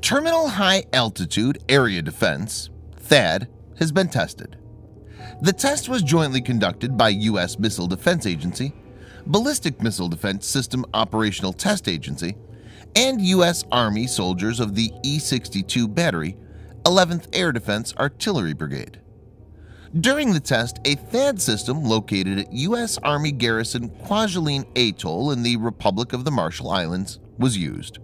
Terminal High Altitude Area Defense THAAD has been tested. The test was jointly conducted by U.S. Missile Defense Agency, Ballistic Missile Defense System Operational Test Agency, and U.S. Army soldiers of the E-62 Battery 11th Air Defense Artillery Brigade. During the test, a THAAD system located at U.S. Army Garrison Kwajalein Atoll in the Republic of the Marshall Islands was used.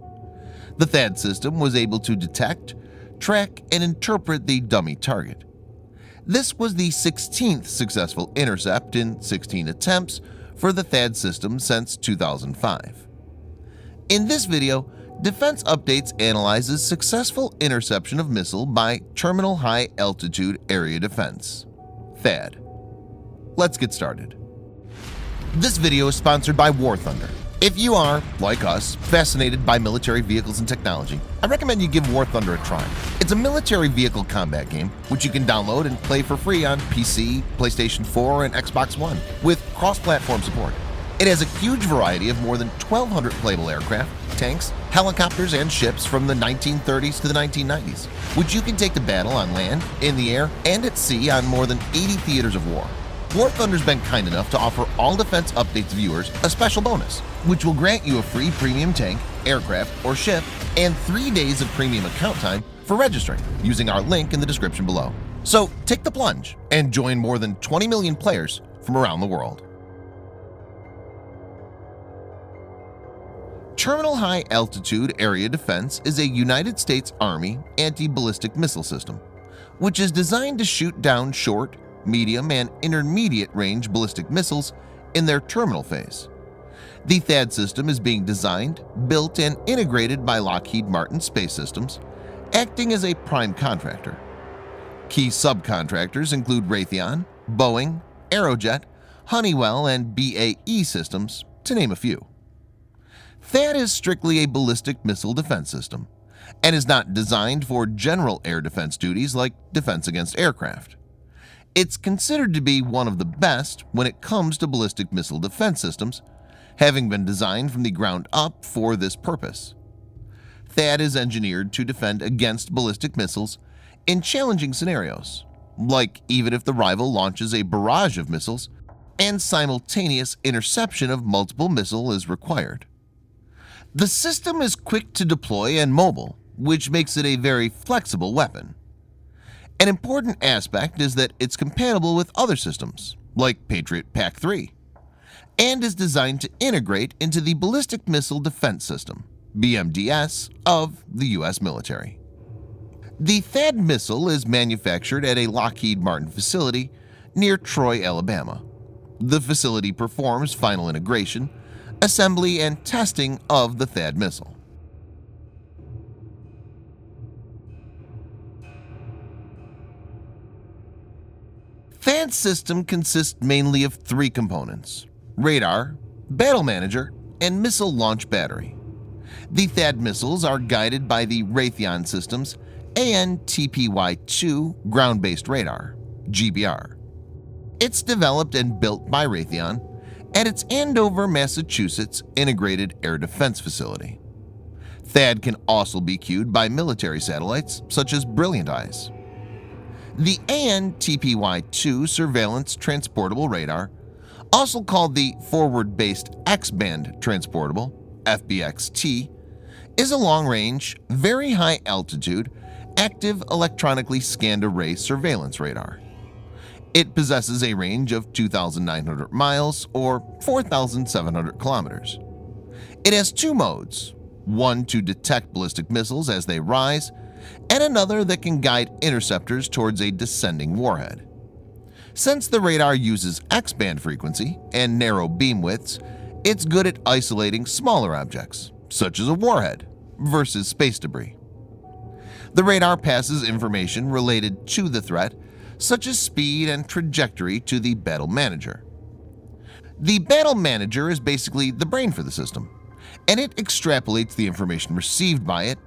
The THAAD system was able to detect, track, and interpret the dummy target. This was the 16th successful intercept in 16 attempts for the THAAD system since 2005. In this video, Defense Updates analyzes successful interception of missile by Terminal High Altitude Area Defense THAAD. Let's get started. This video is sponsored by War Thunder. If you are, like us, fascinated by military vehicles and technology, I recommend you give War Thunder a try. It's a military vehicle combat game which you can download and play for free on PC, PlayStation 4, and Xbox One with cross-platform support. It has a huge variety of more than 1,200 playable aircraft, tanks, helicopters, and ships from the 1930s to the 1990s, which you can take to battle on land, in the air, and at sea on more than 80 theaters of war. War Thunder's been kind enough to offer all Defense Updates viewers a special bonus, which will grant you a free premium tank, aircraft, or ship, and three days of premium account time for registering using our link in the description below. So take the plunge and join more than 20 million players from around the world. Terminal High Altitude Area Defense is a United States Army anti-ballistic missile system, which is designed to shoot down short, medium, and intermediate range ballistic missiles in their terminal phase. The THAAD system is being designed, built, and integrated by Lockheed Martin Space Systems, acting as a prime contractor. Key subcontractors include Raytheon, Boeing, Aerojet, Honeywell, and BAE Systems, to name a few. THAAD is strictly a ballistic missile defense system and is not designed for general air defense duties like defense against aircraft. It's considered to be one of the best when it comes to ballistic missile defense systems, having been designed from the ground up for this purpose. THAAD is engineered to defend against ballistic missiles in challenging scenarios, like even if the rival launches a barrage of missiles and simultaneous interception of multiple missile is required. The system is quick to deploy and mobile, which makes it a very flexible weapon. An important aspect is that it's compatible with other systems, like Patriot PAC-3, and is designed to integrate into the Ballistic Missile Defense System BMDS of the U.S. military. The THAAD missile is manufactured at a Lockheed Martin facility near Troy, Alabama. The facility performs final integration assembly, and testing of the THAAD missile. THAAD system consists mainly of three components radar, battle manager, and missile launch battery. The THAAD missiles are guided by the Raytheon Systems AN/TPY-2 ground-based radar GBR. It's developed and built by Raytheon at its Andover, Massachusetts Integrated Air Defense Facility. THAAD can also be cued by military satellites such as Brilliant Eyes. The AN/TPY-2 Surveillance Transportable Radar, also called the Forward-Based X-Band Transportable FBXT, is a long-range, very high-altitude, active electronically scanned array surveillance radar. It possesses a range of 2,900 miles or 4,700 kilometers. It has two modes, one to detect ballistic missiles as they rise, and another that can guide interceptors towards a descending warhead. Since the radar uses X-band frequency and narrow beam widths, it's good at isolating smaller objects, such as a warhead, versus space debris. The radar passes information related to the threat such as speed and trajectory to the Battle Manager. The Battle Manager is basically the brain for the system, and it extrapolates the information received by it,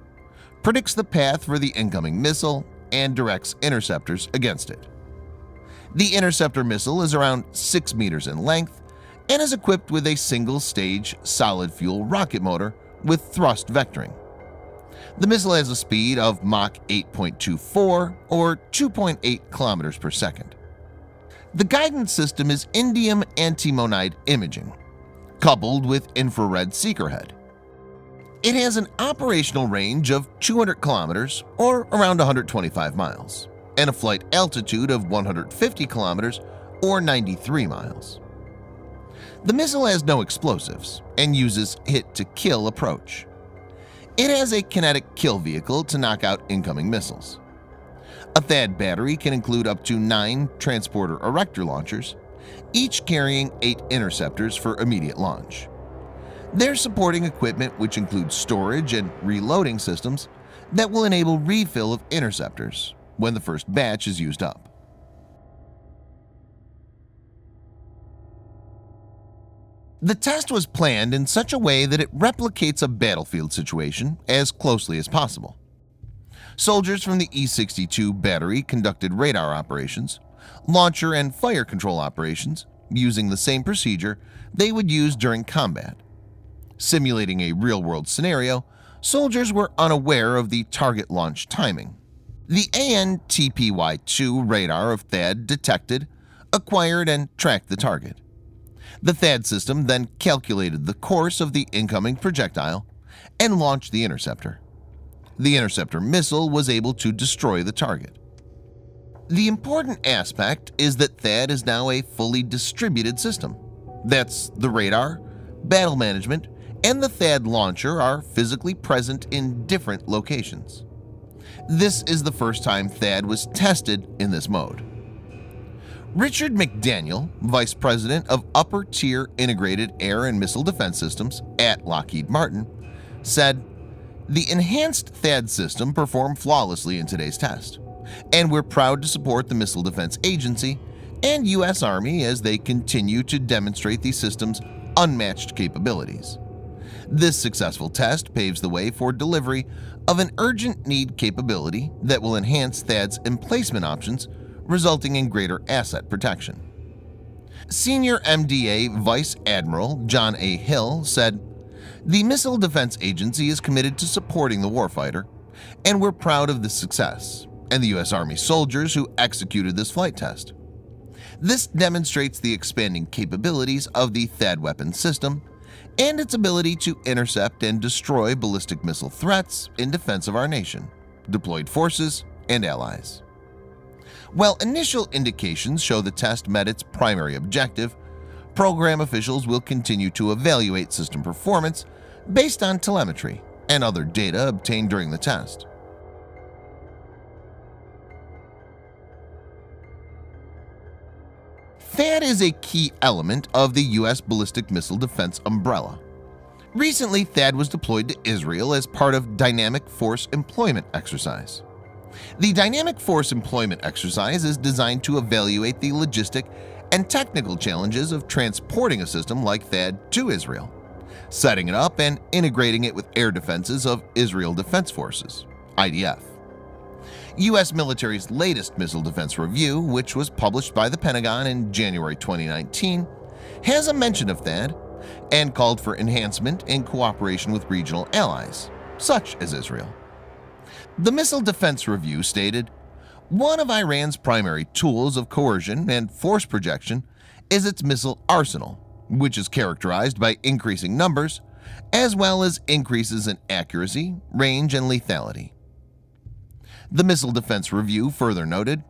predicts the path for the incoming missile, and directs interceptors against it. The interceptor missile is around 6 meters in length and is equipped with a single-stage solid-fuel rocket motor with thrust vectoring. The missile has a speed of Mach 8.24 or 2.8 kilometers per second. The guidance system is indium antimonide imaging, coupled with infrared seeker head. It has an operational range of 200 kilometers or around 125 miles and a flight altitude of 150 kilometers or 93 miles. The missile has no explosives and uses hit-to-kill approach. It has a kinetic kill vehicle to knock out incoming missiles. A THAAD battery can include up to nine transporter erector launchers, each carrying eight interceptors for immediate launch. They're supporting equipment which includes storage and reloading systems that will enable refill of interceptors when the first batch is used up. The test was planned in such a way that it replicates a battlefield situation as closely as possible. Soldiers from the E-62 battery conducted radar operations, launcher and fire control operations using the same procedure they would use during combat. Simulating a real-world scenario, soldiers were unaware of the target launch timing. The AN-TPY-2 radar of THAAD detected, acquired, and tracked the target. The THAAD system then calculated the course of the incoming projectile and launched the interceptor. The interceptor missile was able to destroy the target. The important aspect is that THAAD is now a fully distributed system. That's the radar, battle management, and the THAAD launcher are physically present in different locations. This is the first time THAAD was tested in this mode. Richard McDaniel, Vice President of Upper Tier Integrated Air and Missile Defense Systems at Lockheed Martin, said, The enhanced THAAD system performed flawlessly in today's test, and we're proud to support the Missile Defense Agency and U.S. Army as they continue to demonstrate the system's unmatched capabilities. This successful test paves the way for delivery of an urgent need capability that will enhance THAAD's emplacement options resulting in greater asset protection. Senior MDA Vice Admiral John A. Hill said, The Missile Defense Agency is committed to supporting the warfighter, and we're proud of this success and the U.S. Army soldiers who executed this flight test. This demonstrates the expanding capabilities of the THAAD weapon system and its ability to intercept and destroy ballistic missile threats in defense of our nation, deployed forces, and allies. While initial indications show the test met its primary objective, program officials will continue to evaluate system performance based on telemetry and other data obtained during the test. THAAD is a key element of the U.S. ballistic missile defense umbrella. Recently, THAAD was deployed to Israel as part of Dynamic Force Employment Exercise. The Dynamic Force Employment exercise is designed to evaluate the logistic and technical challenges of transporting a system like THAAD to Israel, setting it up and integrating it with air defenses of Israel Defense Forces IDF. U.S. military's latest missile defense review, which was published by the Pentagon in January 2019, has a mention of THAAD and called for enhancement in cooperation with regional allies, such as Israel. The Missile Defense Review stated, One of Iran's primary tools of coercion and force projection is its missile arsenal, which is characterized by increasing numbers as well as increases in accuracy, range, and lethality. The Missile Defense Review further noted,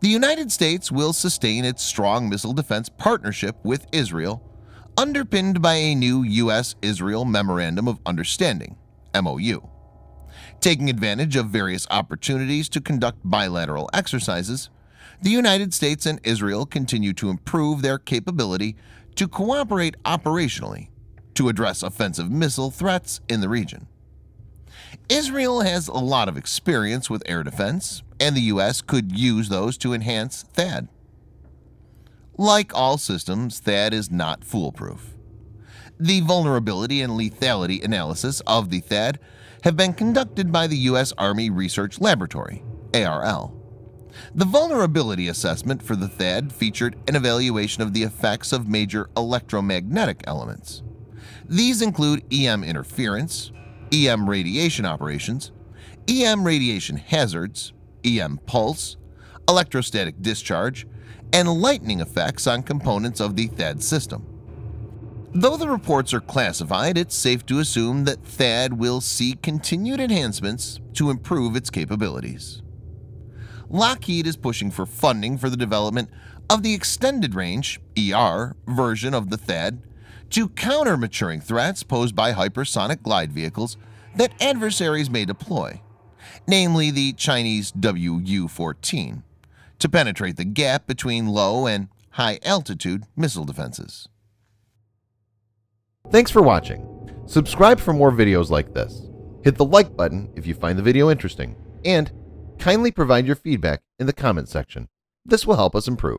the United States will sustain its strong missile defense partnership with Israel, underpinned by a new U.S.-Israel Memorandum of Understanding MOU taking advantage of various opportunities to conduct bilateral exercises, the United States and Israel continue to improve their capability to cooperate operationally to address offensive missile threats in the region. Israel has a lot of experience with air defense, and the U.S. could use those to enhance THAAD. Like all systems, THAAD is not foolproof. The vulnerability and lethality analysis of the THAAD have been conducted by the U.S. Army Research Laboratory ARL. The vulnerability assessment for the THAAD featured an evaluation of the effects of major electromagnetic elements. These include EM interference, EM radiation operations, EM radiation hazards, EM pulse, electrostatic discharge, and lightning effects on components of the THAAD system. Though the reports are classified, it's safe to assume that THAAD will see continued enhancements to improve its capabilities. Lockheed is pushing for funding for the development of the extended range ER version of the THAAD to counter maturing threats posed by hypersonic glide vehicles that adversaries may deploy, namely the Chinese WU-14, to penetrate the gap between low and high-altitude missile defenses. Thanks for watching. Subscribe for more videos like this. Hit the like button if you find the video interesting, and kindly provide your feedback in the comment section. This will help us improve.